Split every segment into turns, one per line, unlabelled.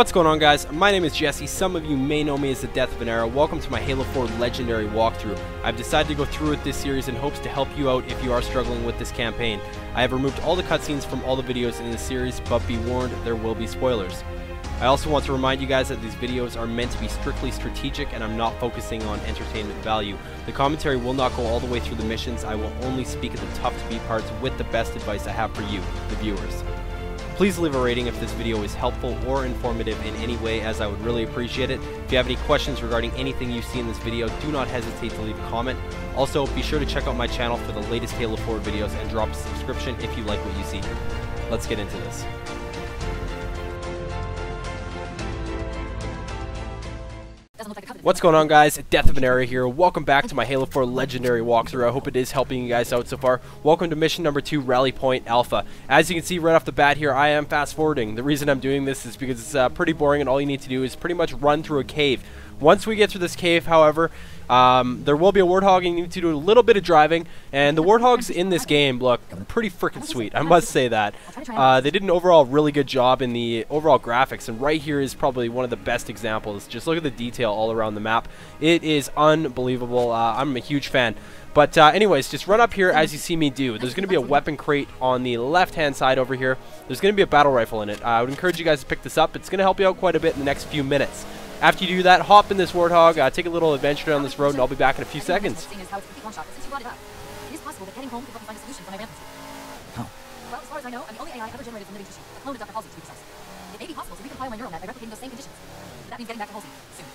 What's going on guys? My name is Jesse, some of you may know me as the Death of an Era. Welcome to my Halo 4 Legendary walkthrough. I've decided to go through with this series in hopes to help you out if you are struggling with this campaign. I have removed all the cutscenes from all the videos in this series, but be warned, there will be spoilers. I also want to remind you guys that these videos are meant to be strictly strategic and I'm not focusing on entertainment value. The commentary will not go all the way through the missions, I will only speak at the tough to beat parts with the best advice I have for you, the viewers. Please leave a rating if this video is helpful or informative in any way as I would really appreciate it. If you have any questions regarding anything you see in this video, do not hesitate to leave a comment. Also, be sure to check out my channel for the latest Halo 4 videos and drop a subscription if you like what you see. Let's get into this. What's going on guys? Death of an Era here. Welcome back to my Halo 4 Legendary walkthrough. I hope it is helping you guys out so far. Welcome to mission number 2, Rally Point Alpha. As you can see right off the bat here, I am fast forwarding. The reason I'm doing this is because it's uh, pretty boring and all you need to do is pretty much run through a cave. Once we get through this cave, however, um, there will be a Warthog and you need to do a little bit of driving. And the Warthogs in this game look pretty freaking sweet, I must say that. Uh, they did an overall really good job in the overall graphics. And right here is probably one of the best examples. Just look at the detail all around the map. It is unbelievable. Uh, I'm a huge fan. But uh, anyways, just run up here as you see me do. There's going to be a weapon crate on the left-hand side over here. There's going to be a battle rifle in it. Uh, I would encourage you guys to pick this up. It's going to help you out quite a bit in the next few minutes. After you do that, hop in this Warthog, uh, take a little adventure down this road, and I'll be back in a few seconds.
Well, as far as I know, I'm the only AI ever generated from living tissue. A clone of Dr. Halsey, to be precise. It may be possible to recompile my neural net by replicating those same conditions. That means getting back to Halsey, soon.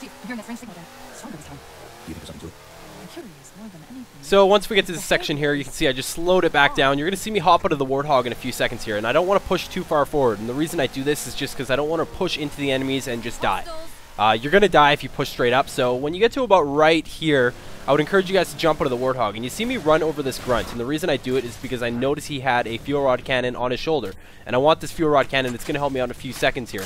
Chief, I'm hearing that strange signal again. Stronger this time.
You think there's something to it?
So once we get to this section here, you can see I just slowed it back down. You're going to see me hop out of the Warthog in a few seconds here, and I don't want to push too far forward. And the reason I do this is just because I don't want to push into the enemies and just die. Uh, you're going to die if you push straight up, so when you get to about right here, I would encourage you guys to jump out of the Warthog. And you see me run over this grunt, and the reason I do it is because I notice he had a fuel rod cannon on his shoulder. And I want this fuel rod cannon, it's going to help me out in a few seconds here.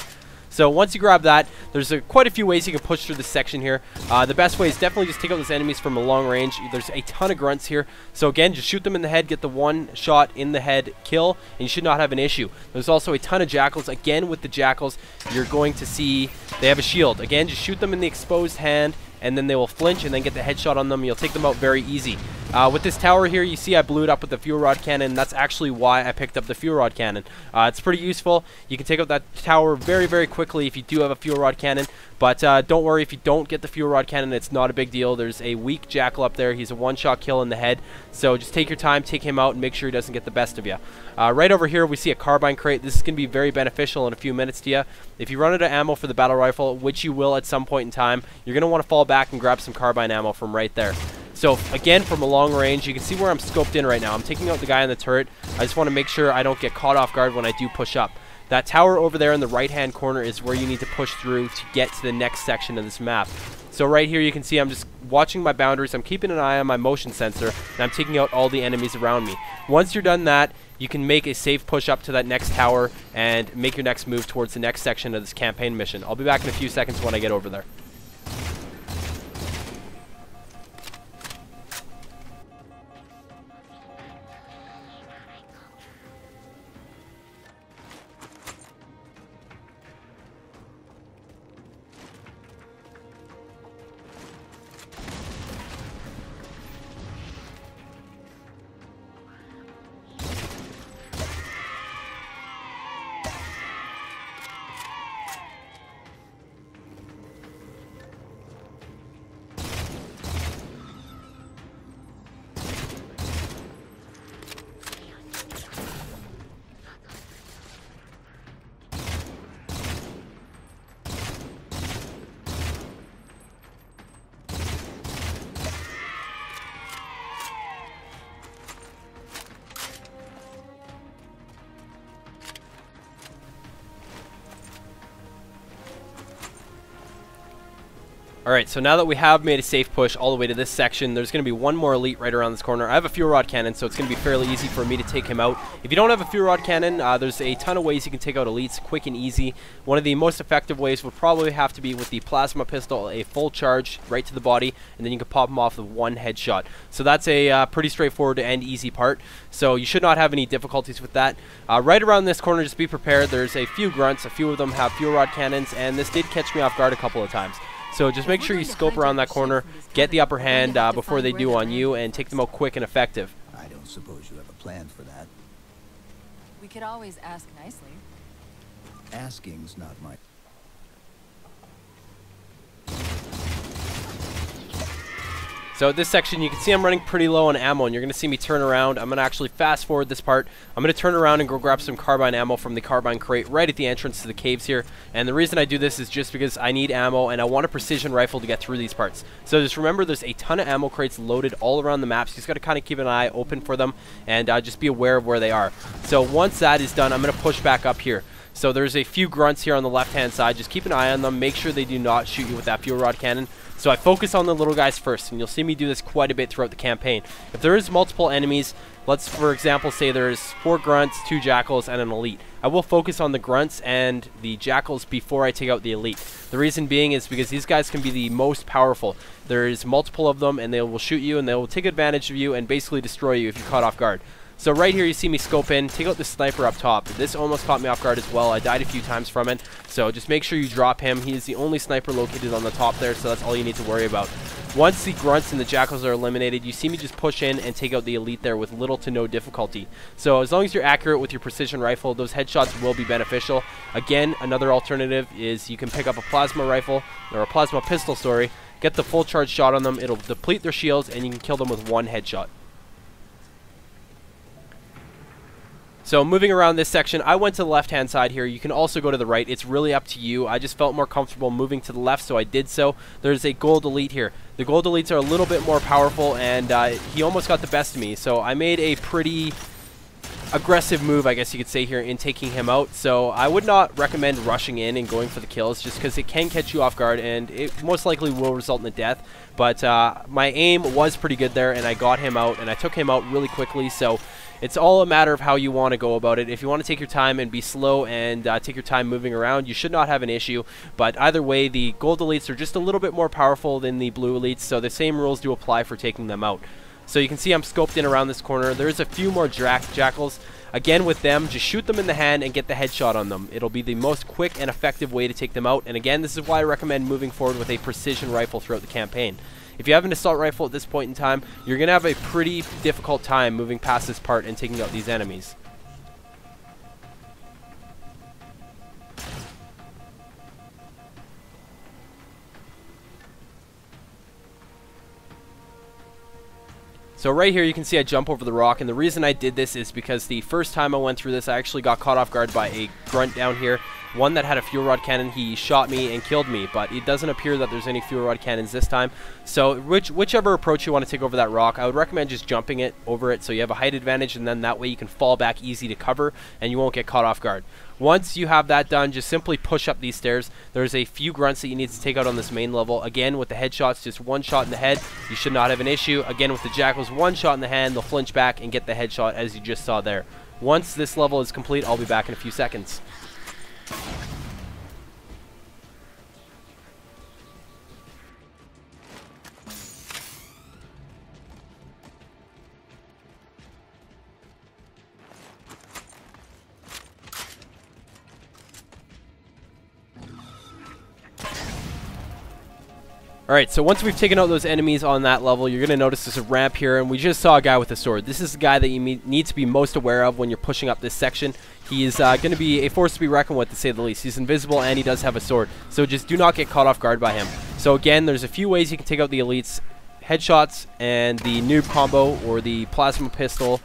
So once you grab that, there's quite a few ways you can push through this section here. Uh, the best way is definitely just take out those enemies from a long range. There's a ton of grunts here. So again, just shoot them in the head, get the one shot in the head kill, and you should not have an issue. There's also a ton of jackals. Again, with the jackals, you're going to see they have a shield. Again, just shoot them in the exposed hand, and then they will flinch and then get the headshot on them. You'll take them out very easy. Uh, with this tower here, you see I blew it up with the fuel rod cannon. That's actually why I picked up the fuel rod cannon. Uh, it's pretty useful. You can take out that tower very, very quickly if you do have a fuel rod cannon. But uh, don't worry if you don't get the fuel rod cannon. It's not a big deal. There's a weak jackal up there. He's a one-shot kill in the head. So just take your time, take him out, and make sure he doesn't get the best of you. Uh, right over here, we see a carbine crate. This is going to be very beneficial in a few minutes to you. If you run out of ammo for the battle rifle, which you will at some point in time, you're going to want to fall back and grab some carbine ammo from right there. So again, from a long range, you can see where I'm scoped in right now. I'm taking out the guy on the turret. I just want to make sure I don't get caught off guard when I do push up. That tower over there in the right-hand corner is where you need to push through to get to the next section of this map. So right here you can see I'm just watching my boundaries, I'm keeping an eye on my motion sensor, and I'm taking out all the enemies around me. Once you're done that, you can make a safe push up to that next tower and make your next move towards the next section of this campaign mission. I'll be back in a few seconds when I get over there. Alright, so now that we have made a safe push all the way to this section, there's going to be one more elite right around this corner. I have a fuel rod cannon, so it's going to be fairly easy for me to take him out. If you don't have a fuel rod cannon, uh, there's a ton of ways you can take out elites, quick and easy. One of the most effective ways would probably have to be with the plasma pistol, a full charge right to the body, and then you can pop him off with one headshot. So that's a uh, pretty straightforward and easy part, so you should not have any difficulties with that. Uh, right around this corner, just be prepared. There's a few grunts, a few of them have fuel rod cannons, and this did catch me off guard a couple of times. So just make sure you scope around that corner, get the upper hand uh, before they do on you, and take them out quick and effective.
I don't suppose you have a plan for that.
We could always ask nicely.
Asking's not my...
So this section, you can see I'm running pretty low on ammo, and you're going to see me turn around. I'm going to actually fast forward this part. I'm going to turn around and go grab some carbine ammo from the carbine crate right at the entrance to the caves here. And the reason I do this is just because I need ammo, and I want a precision rifle to get through these parts. So just remember, there's a ton of ammo crates loaded all around the map, so you just got to kind of keep an eye open for them, and uh, just be aware of where they are. So once that is done, I'm going to push back up here. So there's a few grunts here on the left-hand side. Just keep an eye on them. Make sure they do not shoot you with that fuel rod cannon. So I focus on the little guys first, and you'll see me do this quite a bit throughout the campaign. If there is multiple enemies, let's for example say there's four grunts, two jackals, and an elite. I will focus on the grunts and the jackals before I take out the elite. The reason being is because these guys can be the most powerful. There's multiple of them, and they will shoot you, and they will take advantage of you and basically destroy you if you're caught off guard. So right here you see me scope in, take out the sniper up top. This almost caught me off guard as well. I died a few times from it. So just make sure you drop him. He is the only sniper located on the top there, so that's all you need to worry about. Once the grunts and the jackals are eliminated, you see me just push in and take out the elite there with little to no difficulty. So as long as you're accurate with your precision rifle, those headshots will be beneficial. Again, another alternative is you can pick up a plasma rifle, or a plasma pistol, sorry, get the full charge shot on them, it'll deplete their shields, and you can kill them with one headshot. So moving around this section, I went to the left-hand side here. You can also go to the right. It's really up to you. I just felt more comfortable moving to the left, so I did so. There's a gold elite here. The gold elites are a little bit more powerful, and uh, he almost got the best of me. So I made a pretty aggressive move, I guess you could say here, in taking him out. So I would not recommend rushing in and going for the kills, just because it can catch you off guard, and it most likely will result in a death. But uh, my aim was pretty good there, and I got him out, and I took him out really quickly. So it's all a matter of how you want to go about it. If you want to take your time and be slow and uh, take your time moving around, you should not have an issue. But either way, the gold elites are just a little bit more powerful than the blue elites, so the same rules do apply for taking them out. So you can see I'm scoped in around this corner. There's a few more jack jackals. Again, with them, just shoot them in the hand and get the headshot on them. It'll be the most quick and effective way to take them out. And again, this is why I recommend moving forward with a precision rifle throughout the campaign. If you have an assault rifle at this point in time, you're going to have a pretty difficult time moving past this part and taking out these enemies. So right here you can see I jump over the rock and the reason I did this is because the first time I went through this I actually got caught off guard by a grunt down here. One that had a fuel rod cannon, he shot me and killed me, but it doesn't appear that there's any fuel rod cannons this time. So which, whichever approach you want to take over that rock, I would recommend just jumping it over it so you have a height advantage and then that way you can fall back easy to cover and you won't get caught off guard. Once you have that done, just simply push up these stairs. There's a few grunts that you need to take out on this main level. Again, with the headshots, just one shot in the head, you should not have an issue. Again, with the jackals, one shot in the hand, they'll flinch back and get the headshot as you just saw there. Once this level is complete, I'll be back in a few seconds. Thank you. Alright, so once we've taken out those enemies on that level, you're going to notice there's a ramp here, and we just saw a guy with a sword. This is the guy that you need to be most aware of when you're pushing up this section. He is uh, going to be a force to be reckoned with, to say the least. He's invisible, and he does have a sword, so just do not get caught off guard by him. So again, there's a few ways you can take out the elites. Headshots and the noob combo, or the plasma pistol,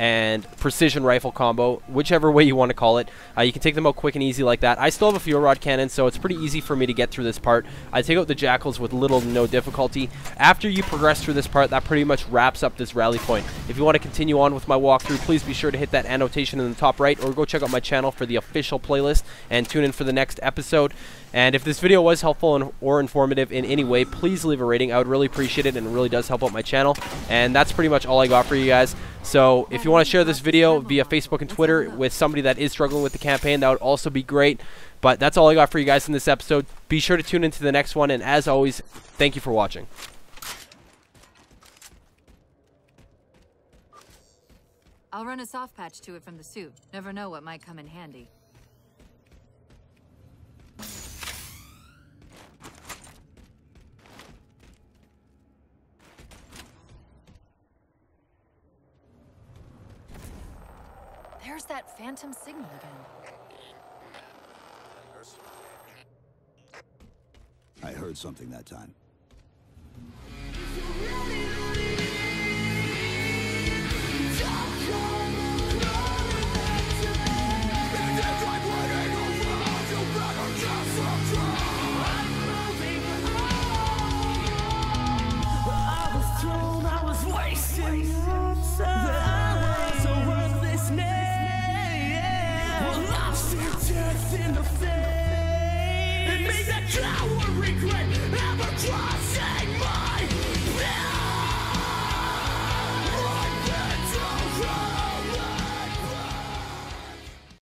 and precision rifle combo, whichever way you want to call it. Uh, you can take them out quick and easy like that. I still have a fuel rod cannon, so it's pretty easy for me to get through this part. I take out the jackals with little to no difficulty. After you progress through this part, that pretty much wraps up this rally point. If you want to continue on with my walkthrough, please be sure to hit that annotation in the top right, or go check out my channel for the official playlist, and tune in for the next episode. And if this video was helpful or informative in any way, please leave a rating. I would really appreciate it, and it really does help out my channel. And that's pretty much all I got for you guys. So if you want to share this video via Facebook and Twitter with somebody that is struggling with the campaign, that would also be great. But that's all I got for you guys in this episode. Be sure to tune into the next one, and as always, thank you for watching.
I'll run a soft patch to it from the suit. Never know what might come in handy. There's that phantom signal again.
I heard something that time.
Coward regret ever crossing.